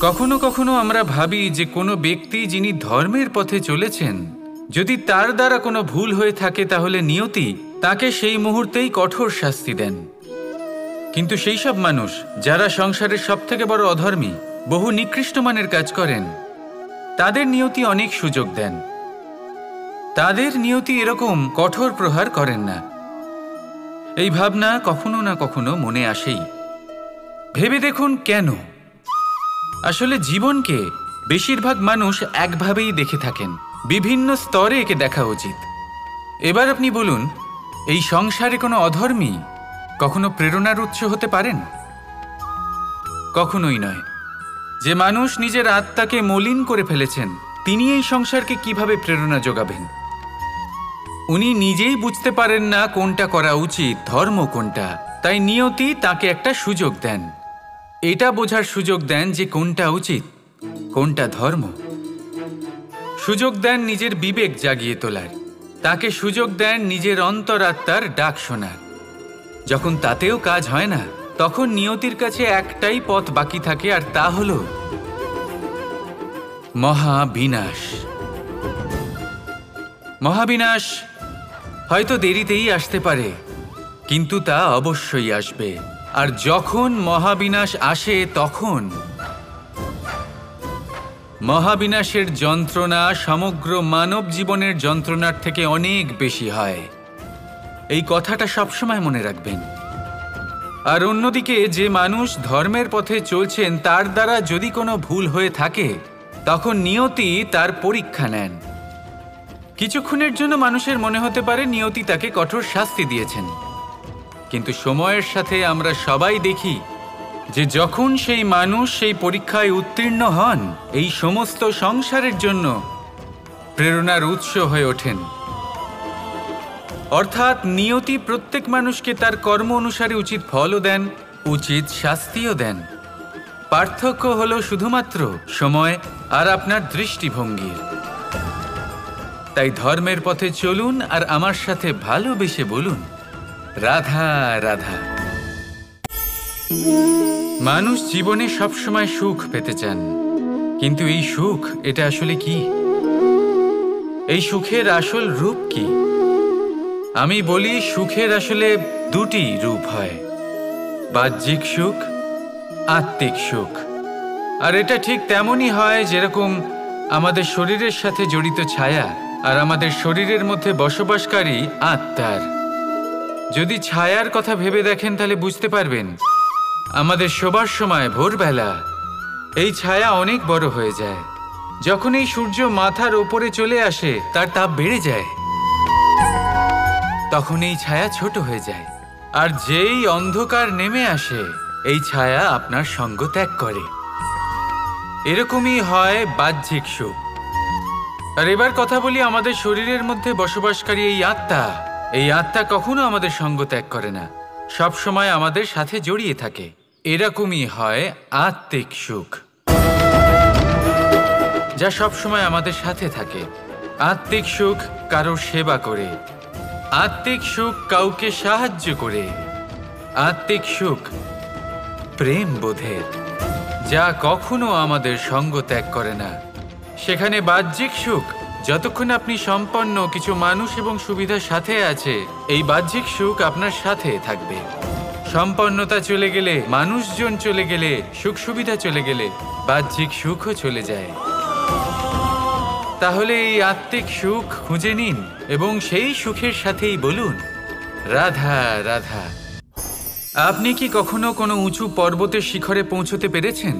কখনো কখনো আমরা ভাবি যে কোনো ব্যক্তি যিনি ধর্মের পথে চলেছেন, যদি তার দ্বারা কোনো ভুল হয়ে থাকে তাহলে নিয়তি তাকে সেই মুহূর্তেই কঠোর শাস্তি দেন। কিন্তু সেই সব মানুষ, যারা সংসারের সবথেকে বড় অধর্মী, বহু নিকৃষ্ট মানের কাজ করেন, তাদের নিয়তি অনেক সুযোগ দেন। তাদের নিয়তি এরকম কঠোর প্রহার করেন না। এই ভাবনা কখনো না কখনো মনে আসেই। ভেবে দেখুন কেন আসলে জীবনকে বেশিরভাগ মানুষ একভাবেই দেখে থাকেন। বিভিন্ন স্তরে একে দেখা উচিত। এবার আপনি বলুন, এই সংসারে কোনো অধর্মী কখনো প্রেরণার উৎস হতে পারেন? কখনোই নয়। যে মানুষ নিজের আত্মাকে মলিন করে ফেলেছেন, তিনি এই সংসারকে কীভাবে প্রেরণা যোগাবেন? উনি নিজেই বুঝতে পারেন না কোনটা করা উচিত, ধর্ম কোনটা। তাই নিয়তি তাকে একটা সুযোগ দেন। এটা বোঝার সুযোগ দেন যে কোনটা উচিত, কোনটা ধর্ম। সুযোগ দেন নিজের বিবেক জাগিয়ে তোলার। তাকে সুযোগ দেন নিজের অন্তরাত্মার ডাক শোনার। যখন তাতেও কাজ হয় না, তখন নিয়তির কাছে একটাই পথ বাকি থাকে, আর তা হল মহাবিনাশ। মহাবিনাশ হয়তো দেরিতেই আসতে পারে, কিন্তু তা অবশ্যই আসবে। আর যখন মহাবিনাশ আসে তখন মহাবিনাশের যন্ত্রণা সমগ্র মানব জীবনের যন্ত্রণার থেকে অনেক বেশি হয়। এই কথাটা সবসময় মনে রাখবেন। আর অন্যদিকে যে মানুষ ধর্মের পথে চলছেন, তার দ্বারা যদি কোনো ভুল হয়ে থাকে, তখন নিয়তি তার পরীক্ষা নেন। কিছুক্ষণের জন্য মানুষের মনে হতে পারে নিয়তি তাকে কঠোর শাস্তি দিয়েছেন। কিন্তু সময়ের সাথে আমরা সবাই দেখি যে যখন সেই মানুষ সেই পরীক্ষায় উত্তীর্ণ হন, এই সমস্ত সংসারের জন্য প্রেরণার উৎস হয়ে ওঠেন। অর্থাৎ নিয়তি প্রত্যেক মানুষকে তার কর্ম অনুসারে উচিত ফলও দেন, উচিত শাস্তিও দেন। পার্থক্য হল শুধুমাত্র সময় আর আপনার দৃষ্টিভঙ্গির তাই ধর্মের পথে চলুন আর আমার সাথে ভালোবেসে বলুন। রাধা রাধা। মানুষ জীবনে সবসময় সুখ পেতে চান। কিন্তু এই সুখ, এটা আসলে কি? এই সুখের আসল রূপ কি? আমি বলি সুখের আসলে দুটি রূপ হয়। বাহ্যিক সুখ, আত্মিক সুখ। আর এটা ঠিক তেমনই হয় যেরকম আমাদের শরীরের সাথে জড়িত ছায়া আর আমাদের শরীরের মধ্যে বসবাসকারী আত্মার। যদি ছায়ার কথা ভেবে দেখেন, তাহলে বুঝতে পারবেন। আমাদের শোবার সময় ভোরবেলা। এই ছায়া অনেক বড় হয়ে যায়। যখন এই সূর্য মাথার ওপরে চলে আসে, তার তাপ বেড়ে যায়। তখন এই ছায়া ছোট হয়ে যায়। আর যেই অন্ধকার নেমে আসে, এই ছায়া আপনার সঙ্গ ত্যাগ করে। এরকমই হয় বাহ্যিক সুখ। আর এবার কথা বলি আমাদের শরীরের মধ্যে বসবাসকারী এই আত্মা। এই আত্মা কখনো আমাদের সঙ্গ ত্যাগ করে না। সব সময় আমাদের সাথে জড়িয়ে থাকে। এরকমই হয় আত্মিক সুখ। যা সব সময় আমাদের সাথে থাকে। আত্মিক সুখ কারোর সেবা করে। আত্মিক সুখ কাউকে সাহায্য করে। আত্মিক সুখ প্রেম বোধের যা কখনো আমাদের সঙ্গ ত্যাগ করে না। সেখানে বাহ্যিক সুখ যতক্ষণ আপনি সম্পন্ন কিছু মানুষ এবং সুবিধার সাথে আছে, এই বাহ্যিক সুখ আপনার সাথে থাকবে। সম্পন্নতা চলে গেলে, মানুষজন চলে গেলে, সুখ সুবিধা চলে গেলে, বাহ্যিক সুখও চলে যায়। তাহলে এই আত্মিক সুখ খুঁজে নিন এবং সেই সুখের সাথেই বলুন, রাধা রাধা, আপনি কি কখনো কোনো উঁচু পর্বতের শিখরে পৌঁছতে পেরেছেন?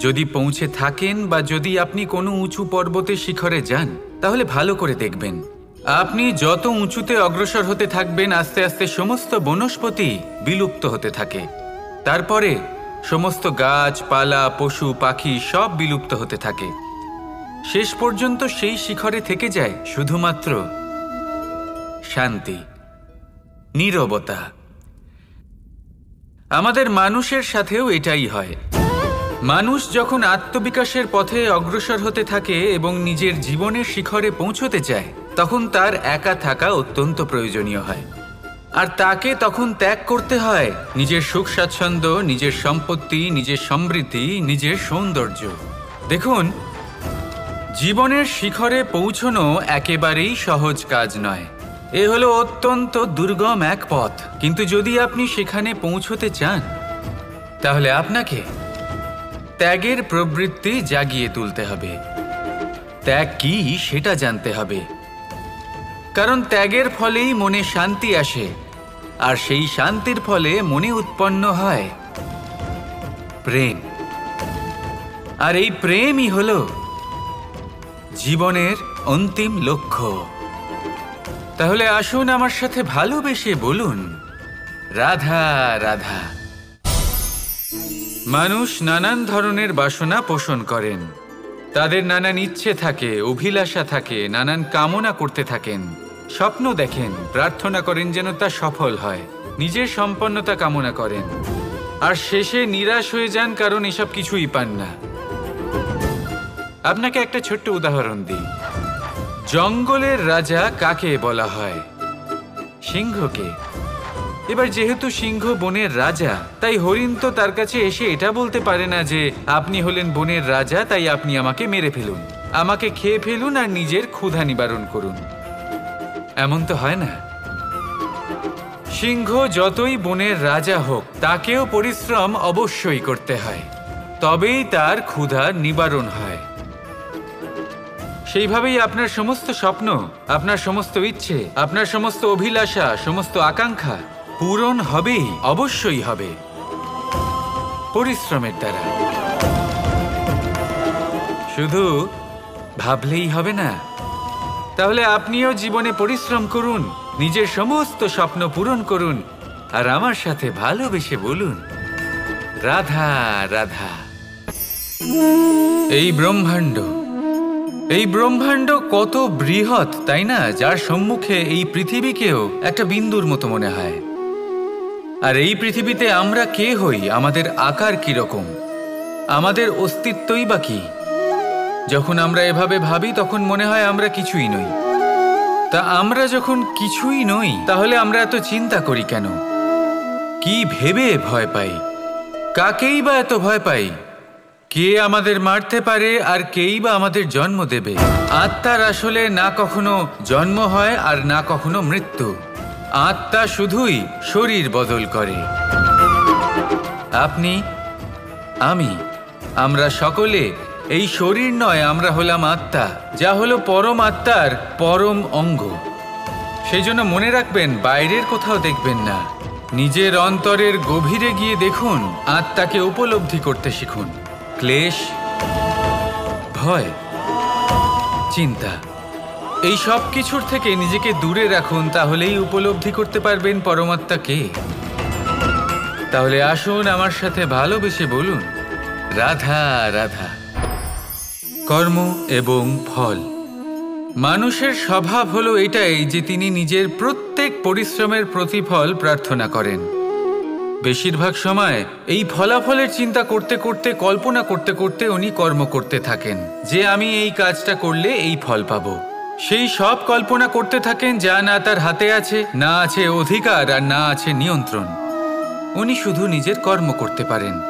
যদি পৌঁছে থাকেন বা যদি আপনি কোনো উঁচু পর্বতের শিখরে যান, তাহলে ভালো করে দেখবেন। আপনি যত উঁচুতে অগ্রসর হতে থাকবেন, আস্তে আস্তে সমস্ত বনস্পতি বিলুপ্ত হতে থাকে। তারপরে সমস্ত গাছপালা পশু, পাখি সব বিলুপ্ত হতে থাকে। শেষ পর্যন্ত সেই শিখরে থেকে যায় শুধুমাত্র শান্তি, নীরবতা। আমাদের মানুষের সাথেও এটাই হয়। মানুষ যখন আত্মবিকাশের পথে অগ্রসর হতে থাকে এবং নিজের জীবনের শিখরে পৌঁছতে চায়, তখন তার একা থাকা অত্যন্ত প্রয়োজনীয় হয়। আর তাকে তখন ত্যাগ করতে হয় নিজের সুখ স্বাচ্ছন্দ্য, নিজের সম্পত্তি, নিজের সমৃদ্ধি, নিজের সৌন্দর্য। দেখুন, জীবনের শিখরে পৌঁছনো একেবারেই সহজ কাজ নয়। এ হলো অত্যন্ত দুর্গম এক পথ। কিন্তু যদি আপনি সেখানে পৌঁছতে চান, তাহলে আপনাকে ত্যাগের প্রবৃত্তি জাগিয়ে তুলতে হবে। ত্যাগ কি সেটা জানতে হবে। কারণ ত্যাগের ফলেই মনে শান্তি আসে, আর সেই শান্তির ফলে মনে উৎপন্ন হয় প্রেম। আর এই প্রেমই হল জীবনের অন্তিম লক্ষ্য। তাহলে আসুন আমার সাথে ভালোবেসে বলুন, রাধা রাধা। মানুষ নানান ধরনের বাসনা পোষণ করেন। তাদের নানান ইচ্ছে থাকে, অভিলাষা থাকে, নানান কামনা করতে থাকেন। স্বপ্ন দেখেন, প্রার্থনা করেন যেন তা সফল হয়, নিজের সম্পন্নতা কামনা করেন। আর শেষে নিরাশ হয়ে যান কারণ এসব কিছুই পান না। আপনাকে একটা ছোট্ট উদাহরণ দিই। জঙ্গলের রাজা কাকে বলা হয়? সিংহকে। এবার যেহেতু সিংহ বনের রাজা, তাই হরিণ তো তার কাছে এসে এটা বলতে পারে না যে, আপনি হলেন বনের রাজা, তাই আপনি আমাকে মেরে ফেলুন। আমাকে খেয়ে ফেলুন আর নিজের ক্ষুধা নিবারণ করুন। এমন তো হয় না। সিংহ যতই বনের রাজা হোক, তাকেও পরিশ্রম অবশ্যই করতে হয়। তবেই তার ক্ষুধা নিবারণ হয়। সেইভাবেই আপনার সমস্ত স্বপ্ন, আপনার সমস্ত ইচ্ছে, আপনার সমস্ত অভিলাষা, সমস্ত আকাঙ্ক্ষা পূরণ হবেই, অবশ্যই হবে। পরিশ্রমের দ্বারা। শুধু ভাবলেই হবে না। তাহলে আপনিও জীবনে পরিশ্রম করুন, নিজের সমস্ত স্বপ্ন পূরণ করুন, আর আমার সাথে ভালোবেসে বলুন, রাধা রাধা। এই ব্রহ্মাণ্ড এই ব্রহ্মাণ্ড কত বৃহৎ, তাই না? যার সম্মুখে এই পৃথিবীকেও একটা বিন্দুর মতো মনে হয়। আর এই পৃথিবীতে আমরা কে হই? আমাদের আকার কি রকম আমাদের অস্তিত্বই বা কি? যখন আমরা এভাবে ভাবি, তখন মনে হয় আমরা কিছুই নই। তা আমরা যখন কিছুই নই, তাহলে আমরা এত চিন্তা করি কেন? কি ভেবে ভয় পাই? কাকেই বা এত ভয় পাই? কে আমাদের মারতে পারে আর কেই বা আমাদের জন্ম দেবে? আত্মার আসলে না কখনো জন্ম হয় আর না কখনো মৃত্যু। আত্মা শুধুই শরীর বদল করে। আপনি, আমি, আমরা সকলে এই শরীর নয়, আমরা হলাম আত্মা, যা হলো পরম আত্মার পরম অঙ্গ। সেই জন্য মনে রাখবেন, বাইরের কোথাও দেখবেন না। নিজের অন্তরের গভীরে গিয়ে দেখুন, আত্মাকে উপলব্ধি করতে শিখুন। ক্লেশ, ভয়, চিন্তা। এই সব কিছুর থেকে নিজেকে দূরে রাখুন, তাহলেই উপলব্ধি করতে পারবেন পরমাত্মা পরমাত্মাকে তাহলে আসুন আমার সাথে ভালোবেসে বলুন, রাধা রাধা। কর্ম এবং ফল। মানুষের স্বভাব হলো এটাই যে তিনি নিজের প্রত্যেক পরিশ্রমের প্রতিফল প্রার্থনা করেন। বেশিরভাগ সময় এই ফলাফলের চিন্তা করতে করতে, কল্পনা করতে করতে উনি কর্ম করতে থাকেন, যে আমি এই কাজটা করলে এই ফল পাব। সেই সব কল্পনা করতে থাকেন যা না তার হাতে আছে, না আছে অধিকার আর না আছে নিয়ন্ত্রণ। উনি শুধু নিজের কর্ম করতে পারেন।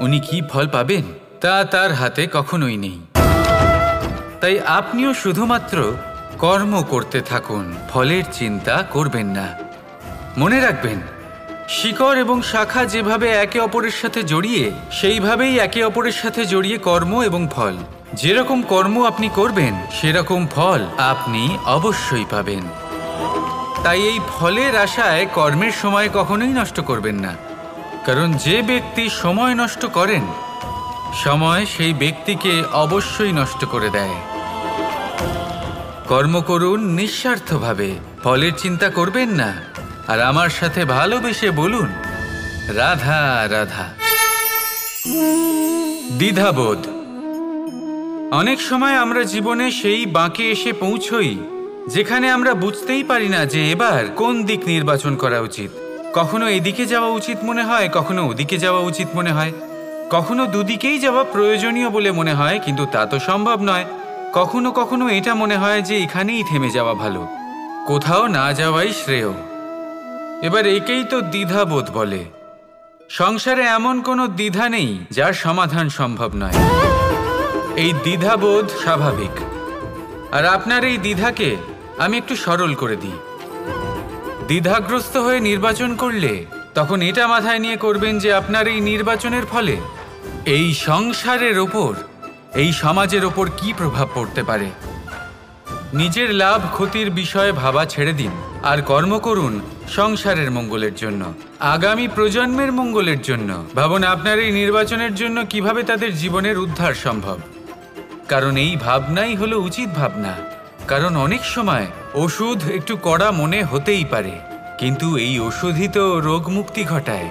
উনি কি ফল পাবেন, তা তার হাতে কখনোই নেই। তাই আপনিও শুধুমাত্র কর্ম করতে থাকুন, ফলের চিন্তা করবেন না। মনে রাখবেন শিকড় এবং শাখা যেভাবে একে অপরের সাথে জড়িয়ে, সেইভাবেই একে অপরের সাথে জড়িয়ে কর্ম এবং ফল। যেরকম কর্ম আপনি করবেন, সেরকম ফল আপনি অবশ্যই পাবেন। তাই এই ফলের আশায় কর্মের সময় কখনোই নষ্ট করবেন না। কারণ যে ব্যক্তি সময় নষ্ট করেন, সময় সেই ব্যক্তিকে অবশ্যই নষ্ট করে দেয়। কর্ম করুন নিঃস্বার্থভাবে, ফলের চিন্তা করবেন না। আর আমার সাথে ভালোবেসে বলুন, রাধা রাধা। দ্বিধাবোধ। অনেক সময় আমরা জীবনে সেই বাঁকে এসে পৌঁছই, যেখানে আমরা বুঝতেই পারি না যে এবার কোন দিক নির্বাচন করা উচিত। কখনো এদিকে যাওয়া উচিত মনে হয়, কখনো ওদিকে যাওয়া উচিত মনে হয়। কখনো দুদিকেই যাওয়া প্রয়োজনীয় বলে মনে হয়, কিন্তু তা তো সম্ভব নয়। কখনো কখনো এটা মনে হয় যে এখানেই থেমে যাওয়া ভালো। কোথাও না যাওয়াই শ্রেয়। এবার একেই তো দ্বিধাবোধ বলে। সংসারে এমন কোনো দ্বিধা নেই যার সমাধান সম্ভব নয়। এই দ্বিধাবোধ স্বাভাবিক। আর আপনার এই দ্বিধাকে আমি একটু সরল করে দিই। দ্বিধাগ্রস্ত হয়ে নির্বাচন করলে তখন এটা মাথায় নিয়ে করবেন যে আপনার এই নির্বাচনের ফলে এই সংসারের ওপর, এই সমাজের ওপর কি প্রভাব পড়তে পারে? নিজের লাভ ক্ষতির বিষয়ে ভাবা ছেড়ে দিন। আর কর্ম করুন সংসারের মঙ্গলের জন্য, আগামী প্রজন্মের মঙ্গলের জন্য। ভাবুন, আপনার এই নির্বাচনের জন্য কীভাবে তাদের জীবনের উদ্ধার সম্ভব? কারণ এই ভাবনাই হলো উচিত ভাবনা। কারণ অনেক সময় ওষুধ একটু কড়া মনে হতেই পারে, কিন্তু এই ওষুধই তো রোগ মুক্তি ঘটায়।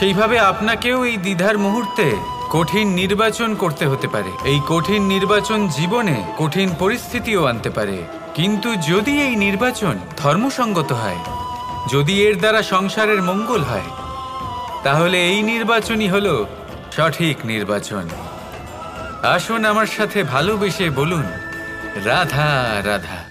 সেইভাবে আপনাকেও এই দ্বিধার মুহূর্তে কঠিন নির্বাচন করতে হতে পারে। এই কঠিন নির্বাচন জীবনে কঠিন পরিস্থিতিও আনতে পারে। কিন্তু যদি এই নির্বাচন ধর্মসঙ্গত হয় যদি এর দ্বারা সংসারের মঙ্গল হয়, তাহলে এই নির্বাচনই হলো সঠিক নির্বাচন। আসুন আমার সাথে ভালোবেসে বলুন, রাধা রাধা।